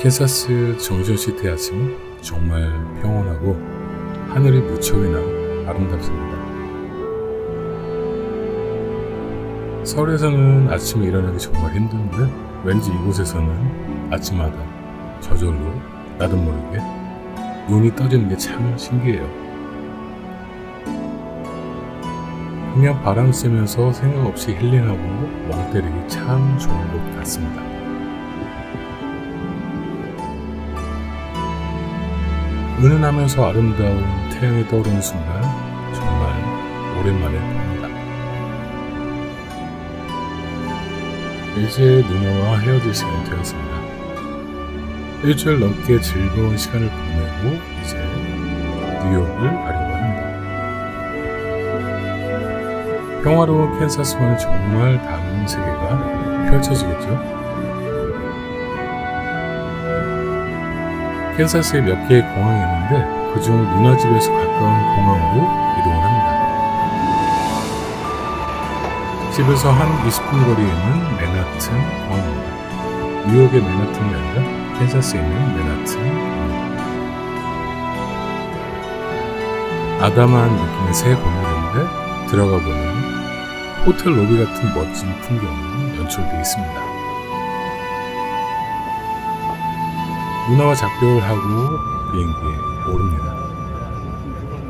캔사스 정션시티 아침은 정말 평온하고 하늘이 무척이나 아름답습니다. 서울에서는 아침에 일어나기 정말 힘든데 왠지 이곳에서는 아침마다 저절로 나도 모르게 눈이 떠지는 게 참 신기해요. 그냥 바람 쐬면서 생각 없이 힐링하고 멍 때리기 참 좋은 곳 같습니다. 은은하면서 아름다운 태양이 떠오르는 순간 정말 오랜만에 봅니다. 이제 누나와 헤어질 시간이 되었습니다. 일주일 넘게 즐거운 시간을 보내고 이제 뉴욕을 가려고 합니다. 평화로운 캔사스와는 정말 다른 세계가 펼쳐지겠죠? 캔사스에 몇 개의 공항이 있는데 그중 누나 집에서 가까운 공항으로 이동을 합니다. 집에서 한 20분 거리에 있는 맨하튼 공항입니다. 뉴욕의 맨하튼이 아니라 캔사스에 있는 맨하튼 아담한 느낌의 새 건물인데 들어가 보면 호텔 로비 같은 멋진 풍경이 연출되어 있습니다. 누나와 작별을 하고 비행기에 오릅니다.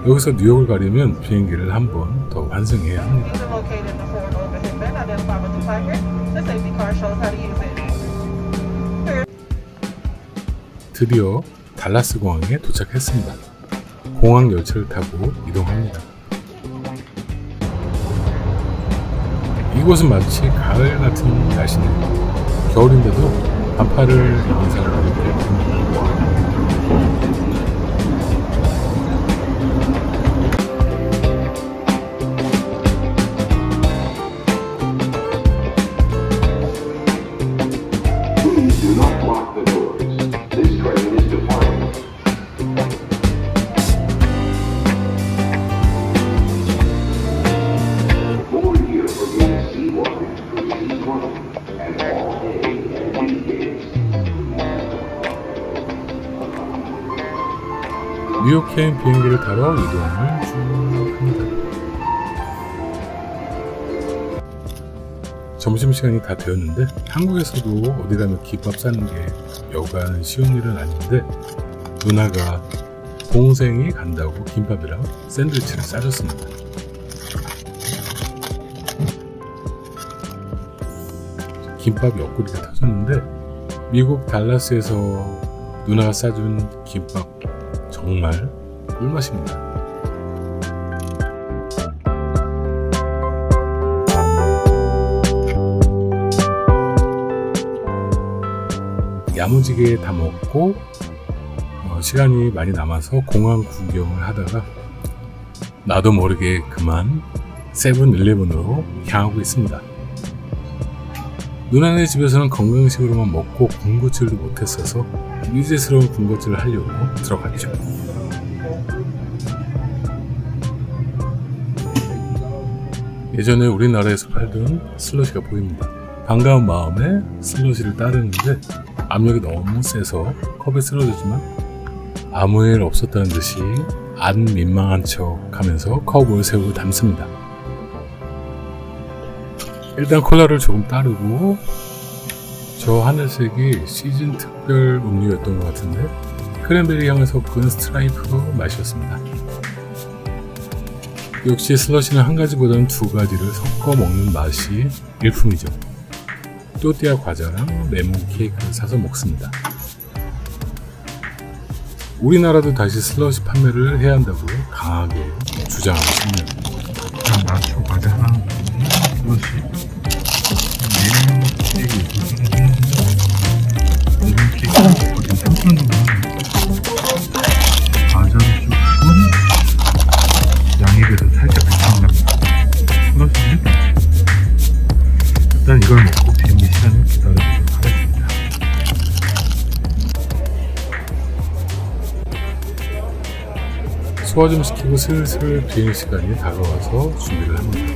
여기서 뉴욕을 가려면 비행기를 한 번 더 환승해야 합니다. 드디어 달라스 공항에 도착했습니다. 공항 열차를 타고 이동합니다. 이곳은 마치 가을 같은 날씨네요. 겨울인데도 반팔을 입은 사람들이 많 뉴욕행 비행기를 타러 이동을 쭉 합니다. 점심시간이 다 되었는데 한국에서도 어디 가면 김밥 싸는 게 여간 쉬운 일은 아닌데 누나가 동생이 간다고 김밥이랑 샌드위치를 싸줬습니다. 김밥 옆구리가 터졌는데 미국 달라스에서 누나가 싸준 김밥 정말 꿀맛입니다. 야무지게 다 먹고 어, 시간이 많이 남아서 공항 구경을 하다가 나도 모르게 그만 세븐일레븐으로 향하고 있습니다. 누나네 집에서는 건강식으로만 먹고 군것질도 못했어서 미제스러운 군것질을 하려고 들어갔죠. 예전에 우리나라에서 팔던 슬러시가 보입니다. 반가운 마음에 슬러시를 따르는데 압력이 너무 세서 컵에 쓰러지지만 아무 일 없었다는 듯이 안 민망한 척 하면서 컵을 세우고 담습니다. 일단 콜라를 조금 따르고 저 하늘색이 시즌 특별 음료였던 것 같은데 크랜베리 향을 섞은 스프라이트 맛이었습니다. 역시 슬러시는 한 가지보다는 두 가지를 섞어 먹는 맛이 일품이죠. 또띠아 과자랑 레몬 케이크를 사서 먹습니다. 우리나라도 다시 슬러시 판매를 해야 한다고 강하게 주장하고 있습니다. 나초 과자 하나 슬러시 레몬 케이크 레몬 케이크 어디 3천 정도 하네 과자도 이걸 먹고 비행기 시간을 기다려보도록 하겠습니다 소화 좀 시키고 슬슬 비행 시간이 다가와서 준비를 합니다.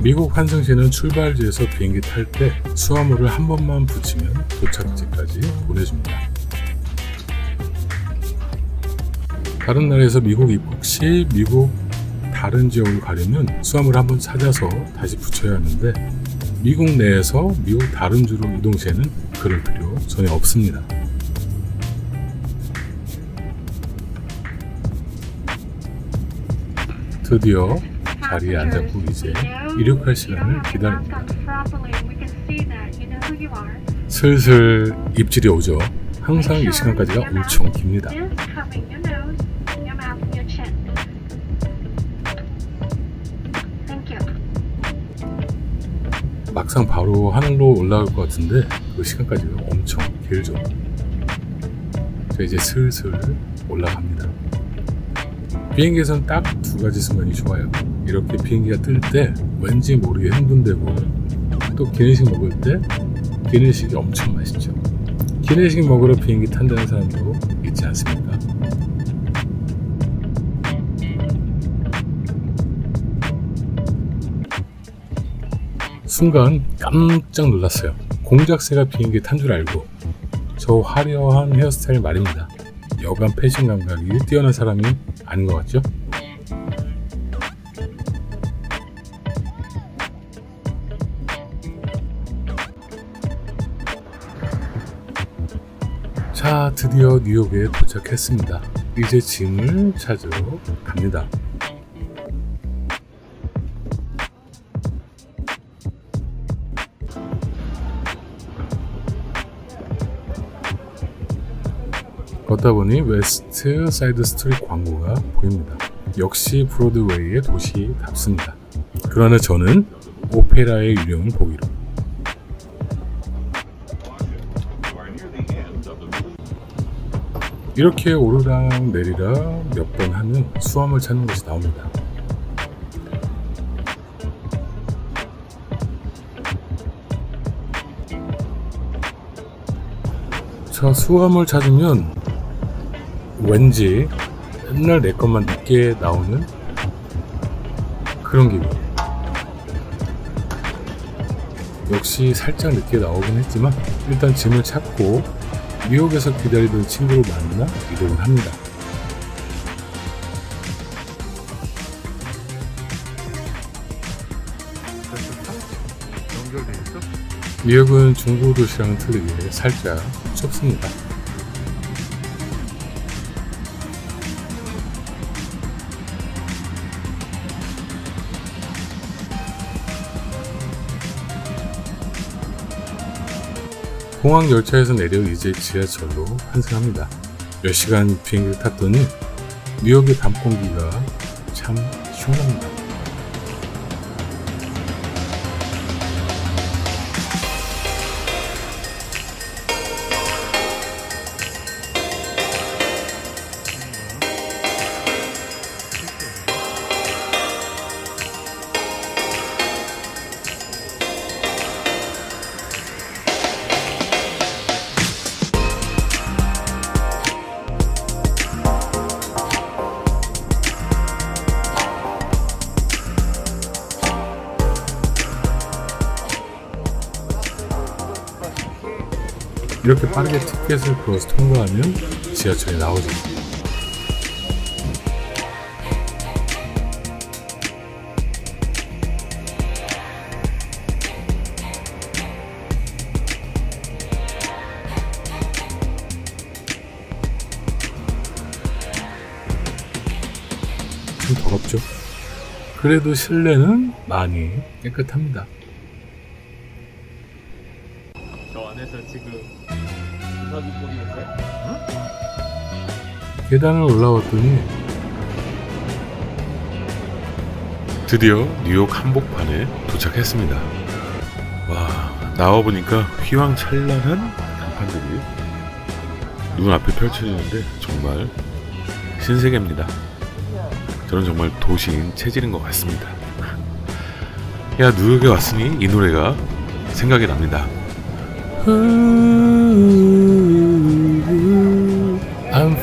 미국 환승시는 출발지에서 비행기 탈 때 수화물을 한 번만 붙이면 도착지까지 보내줍니다. 다른 나라에서 미국 입국 시 미국 다른 지역을 가려면 수화물을 한번 찾아서 다시 붙여야 하는데 미국 내에서 미국 다른 주로 이동 시에는 그럴 필요 전혀 없습니다. 드디어 자리에 앉았고 이제 이륙할 시간을 기다립니다. 슬슬 입질이 오죠. 항상 이 시간까지가 엄청 깁니다. 막상 바로 하늘로 올라갈 것 같은데 그 시간까지가 엄청 길죠. 자 이제 슬슬 올라갑니다. 비행기에서는 딱 두 가지 순간이 좋아요. 이렇게 비행기가 뜰 때 왠지 모르게 흥분되고 또 기내식 먹을 때 기내식이 엄청 맛있죠. 기내식 먹으러 비행기 탄다는 사람도 있지 않습니까? 순간 깜짝 놀랐어요. 공작새가 비행기 탄 줄 알고 저 화려한 헤어스타일 말입니다. 여간 패션 감각이 뛰어난 사람이 아닌 것 같죠? 자, 드디어 뉴욕에 도착했습니다. 이제 짐을 찾으러 갑니다. 걷다 보니 웨스트 사이드 스토리 광고가 보입니다. 역시 브로드웨이의 도시답습니다. 그러나 저는 오페라의 유령을 보기로 이렇게 오르락 내리락 몇 번 하는 수하물 찾는 곳이 나옵니다. 자, 수암을 찾으면 왠지 맨날 내 것만 늦게 나오는 그런 기분. 역시 살짝 늦게 나오긴 했지만 일단 짐을 찾고 뉴욕에서 기다리던 친구를 만나 이동을 합니다. 뉴욕은 중부 도시랑은 틀리게 살짝 좁습니다. 공항 열차에서 내려 이제 지하철로 환승합니다. 몇 시간 비행기를 탔더니 뉴욕의 밤 공기가 참 시원합니다. 이렇게 빠르게 티켓을 걸어서 통과하면 지하철이 나오죠. 좀 더럽죠? 그래도 실내는 많이 깨끗합니다. 저 안에서 지금 주사기 뿌리는데 계단을 올라왔더니 드디어 뉴욕 한복판에 도착했습니다. 와 나와보니까 휘황찬란한 간판들이 눈앞에 펼쳐지는데 정말 신세계입니다. 저는 정말 도시인 체질인 것 같습니다. 야 뉴욕에 왔으니 이 노래가 생각이 납니다. I'm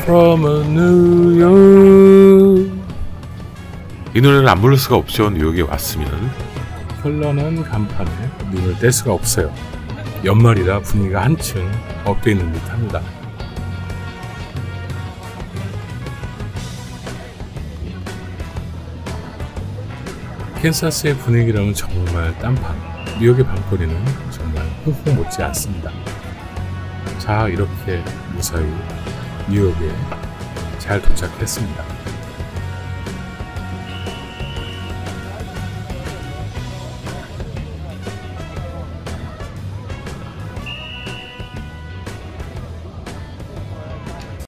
from New York. 이 노래를 안 부를 수가 없죠. 뉴욕에 왔으면 현란한 간판에 눈을 뗄 수가 없어요. 연말이라 분위기가 한층 업돼 있는 듯합니다. 캔사스의 분위기랑은 정말 딴판. 뉴욕의 밤거리는 정말 홍콩 못지 않습니다. 자, 이렇게 무사히 뉴욕에 잘 도착했습니다.